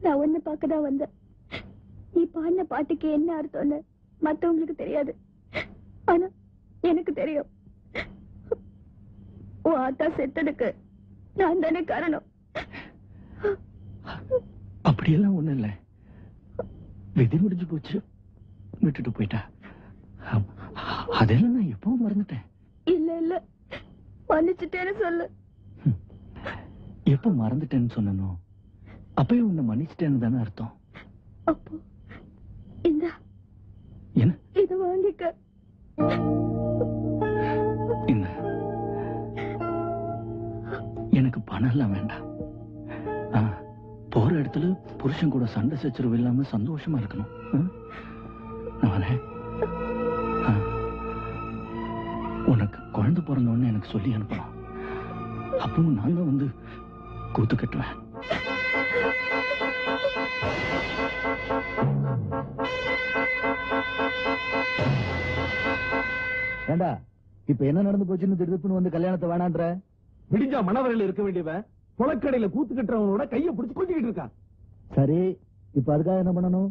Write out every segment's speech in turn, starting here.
நான் ஒன்னு பார்க்கதான் வந்தேன். நீ பாடின பாட்டுக்கு என்ன அர்த்தம்னு? மத்தவங்களுக்கு தெரியாது. ஆனா எனக்கு தெரியும். உன் ஆத்தா செத்ததுக்கு நான் தானே காரணம். அப்படியெல்லாம் ஒண்ணும் இல்ல. விதி முடிஞ்சு போச்சு. விட்டுட்டு போயிட்டா. அதெல்லாம் நான் எப்பவும் மறந்துட்டேன். இல்ல இல்ல. மன்னிச்சுட்டேன்னு சொல்லு. எப்ப மறந்துட்டேன்னு சொன்னனோ அப்பயே உன்னை மன்னிச்சிட்டேன்னு தானே அர்த்தம். அப்போ இந்த. இது வாங்கிக்க. எனக்கு பணம் எல்லாம் வேண்டாம். போற இடத்துல புருஷன் கூட சண்டை சச்சரவு இல்லாம சந்தோஷமா இருக்கணும். நானே. உனக்கு குழந்தை பிறந்தோன்னு எனக்கு சொல்லி அனுப்பணும். அப்பவும் நான் தான் வந்து கூத்து கட்டுவேன். ஏண்டா இப்ப என்ன நடந்து போச்சுன்னு திடுப்புன்னு வந்து கல்யாணத்தை வேணான்ற? விடிஞ்சா மணவரையில் இருக்க வேண்டியவன் குளக்கடையில கூத்து கட்டுறவனோட கைய பிடிச்சு கொஞ்சிக்கிட்டு இருக்கான். சரி இப்ப அதுக்காக என்ன பண்ணணும்?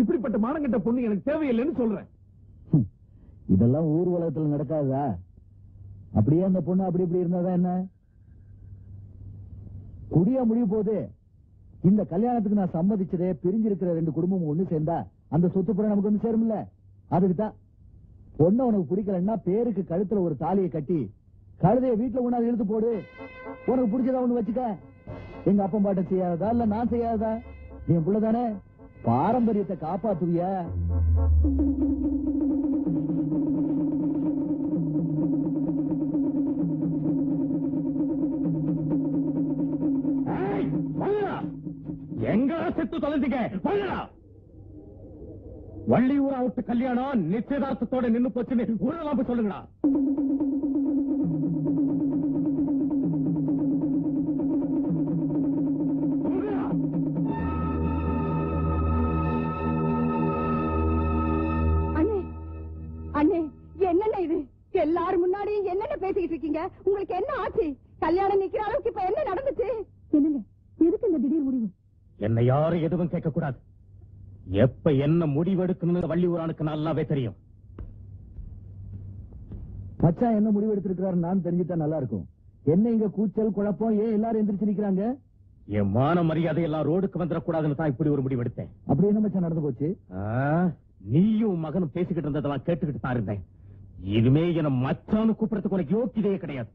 இப்படிப்பட்ட மானங்கட்ட பொண்ணு எனக்கு தேவையில்லைன்னு சொல்றேன். இதெல்லாம் ஊர் உலகத்துல நடக்காதா அப்படியே அந்த பொண்ணு அப்படி இப்படி இருந்தாதான் என்ன? குடியா முடிய போகுது. இந்த கல்யாணத்துக்கு நான் சம்மதிச்சதே பிரிஞ்சிருக்கிற ரெண்டு குடும்பமும் ஒண்ணு சேர்ந்தா அந்த சொத்து புறம் நமக்கு வந்து சேரும்ல. அதுக்கு தான் பொண்ணு உனக்கு பிடிக்கலன்னா பேருக்கு கழுத்துல ஒரு தாலியை கட்டி கழுதைய வீட்டுல கொண்டாந்து இழுத்து போடு. உனக்கு பிடிச்சதா ஒண்ணு வச்சுக்க. எங்க அப்பா பாட்ட செய்யாததா? இல்ல நான் செய்யாததா? நீ என் பாரம்பரியத்தை காப்பாத்துவியா. எங்க செத்து தொலைஞ்சிக்க? வாங்கடா. வள்ளியூரா விட்டு கல்யாணம் நிச்சயதார்த்தத்தோட நின்னு போச்சுன்னு போய் சொல்லுங்கடா. வாங்கடா. அண்ணே அண்ணே என்னண்ணே இது? எல்லாரும் முன்னாடி என்னென்ன பேசிக்கிட்டு இருக்கீங்க? உங்களுக்கு என்ன ஆச்சு? கல்யாணம் நிக்கிற அளவுக்கு இப்ப என்ன நடந்துச்சு? என்னங்க எதுக்கு இந்த திடீர் முடிவு என்னை யாரும் எதுவும் கேட்க கூடாது எப்ப என்ன முடிவெடுக்கணும்னு வள்ளியூரானுக்கு நல்லாவே தெரியும். மச்சான் என்ன முடிவு எடுத்திருக்கிறாரு நான் தெரிஞ்சுட்டா நல்லா இருக்கும் என்ன இங்க கூச்சல் குழப்பம் ஏன் எல்லாரும் எந்திரிச்சு நிக்கிறாங்க என் மான மரியாதை எல்லாம் ரோடுக்கு வந்துடக்கூடாதுன்னு தான் இப்படி ஒரு முடிவெடுத்தேன். அப்படி என்ன மச்சான் நடந்து போச்சு? நீயும் மகனும் பேசிக்கிட்டு இருந்ததெல்லாம் கேட்டுக்கிட்டு தான் இருந்தேன். இனிமே என்ன மச்சான்னு கூப்பிடறதுக்கு உனக்கு யோக்கியதையே கிடையாது.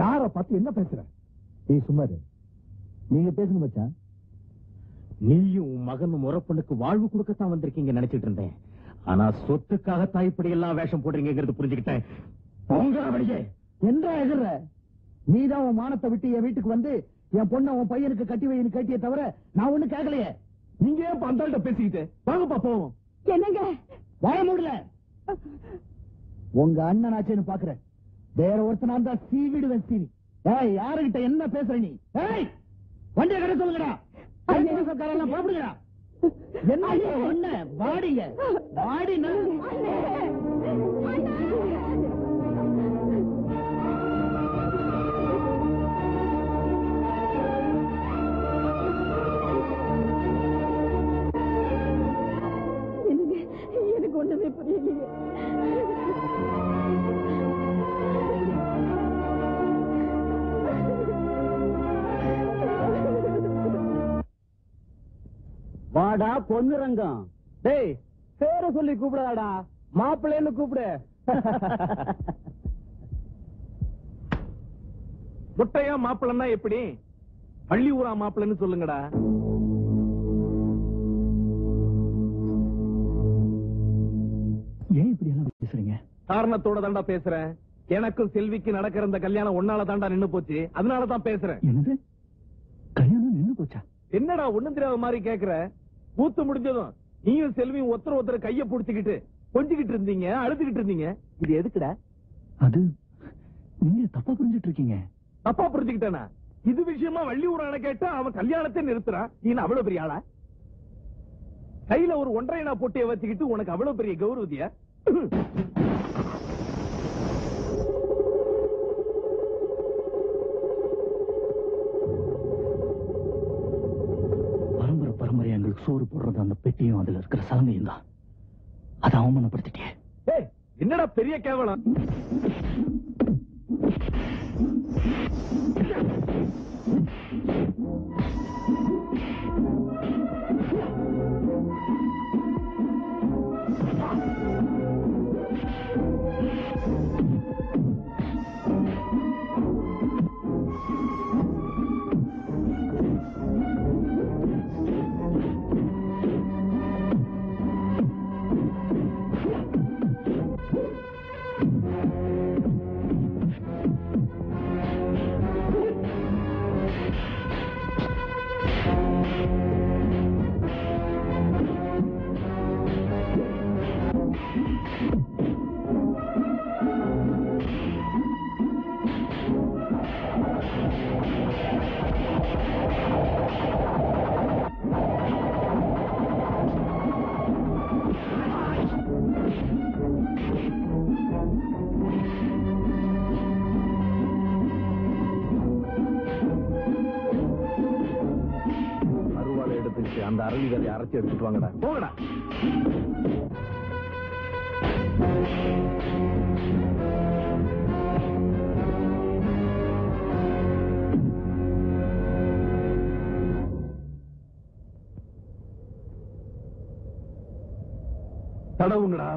யார பார்த்து என்ன பேசுற? ஏய் சும்மா. நீங்க பேசுங்க மச்சான் நீயும் உன் மகனும் முறப்பொண்ணுக்கு வாழ்வு கொடுக்கத்தான் வந்திருக்கீங்க நினைச்சிட்டு இருந்தேன். ஆனா சொத்துக்காகத்தான் இப்படி எல்லாம் வேஷம் போடுறீங்கிறது புரிஞ்சுக்கிட்டேன். என்றா எதிர நீதான் உன் மானத்தை விட்டு என் வீட்டுக்கு வந்து என் பொண்ணை உன் பையனுக்கு கட்டி வைன்னு கேட்டியே தவிர நான் ஒண்ணு கேட்கலையே. நீங்க ஏன் அந்த பேசிக்கிட்டு வாங்கப்பா போவோம். என்னங்க? வாய மூடல. உங்க அண்ணன் ஆச்சேன்னு பாக்குறேன். வேற ஒருத்தனா இருந்தா சீவிடுவேன் சீவி. ஏய் யாருகிட்ட என்ன பேசுற நீ? ஏய் வண்டியை கடை சொல்லுங்கடா. என்ன? வாடிங்க. வாடி வாடா பொன்னுரங்கம் டேய் பேரை சொல்லி கூப்பிடாடா மாப்பிள்ளைன்னு கூப்பிடு. முட்டையா மாப்பிள்ளன்னா எப்படி? பள்ளி ஊரா மாப்பிள்ளன்னு சொல்லுங்கடா. ஏன் இப்படி எல்லாம் பேசுறீங்க? காரணத்தோட தாண்டா பேசுறேன். எனக்கும் செல்விக்கு நடக்கிற இந்த கல்யாணம் ஒன்னால தாண்டா நின்னு போச்சு. அதனால தான் பேசுறேன். என்னது? கல்யாணம் நின்னு போச்சா? என்னடா ஒண்ணும் தெரியாத மாதிரி கேக்குற? கூத்து முடிஞ்சதும் நீயும் செல்வியும் ஒருத்தர் ஒருத்தர் கைய புடிச்சுக்கிட்டு கொஞ்சிக்கிட்டு இருந்தீங்க அழுதுகிட்டு இருந்தீங்க. இது எதுக்குடா? அது நீங்க தப்பா புரிஞ்சிட்டு இருக்கீங்க. தப்பா புரிஞ்சுக்கிட்டானா? இது விஷயமா வள்ளி ஊரான கேட்டா அவன் கல்யாணத்தை நிறுத்துறான் நீ அவ்வளவு பெரிய ஆளா? கையில ஒரு ஒன்றரை நாள் பொட்டியை வச்சுக்கிட்டு உனக்கு அவ்வளவு பெரிய கௌரவதியா? சோறு போடுறது அந்த பெட்டியும் அதுல இருக்கிற சலங்கையும் தான். அதை அவமானப்படுத்திட்டே என்னடா பெரிய கேவலம்? அருவாளை அந்த அரளி விதையை அரைச்சி எடுத்துட்டு வாங்கடா. போகடா தடவுங்கடா.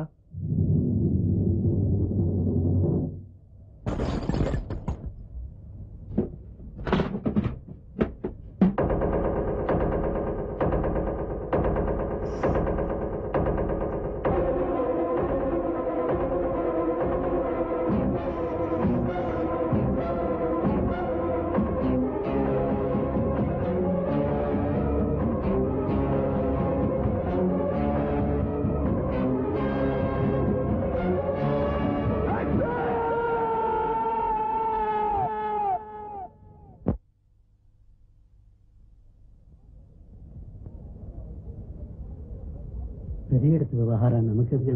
பெரிய இடத்து விவகாரம் நமக்கு எதுக்கு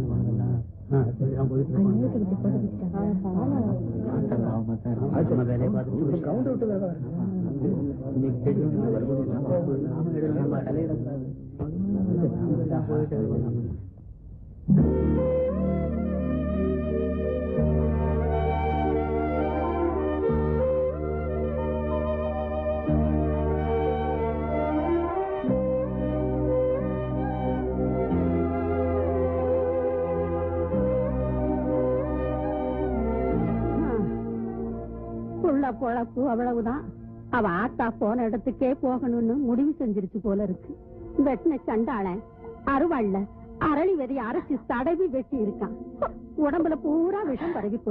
உள்ள பொழப்பு அவ்வளவுதான். அவ ஆத்தா போன இடத்துக்கே போகணும்னு முடிவு செஞ்சிருச்சு போல இருக்கு. வெட்டின சண்டாள அருவாள்ல அரளி வெறி அரைச்சு தடவி வெட்டி இருக்கான் உடம்புல பூரா விஷம் பரவி போச்சு.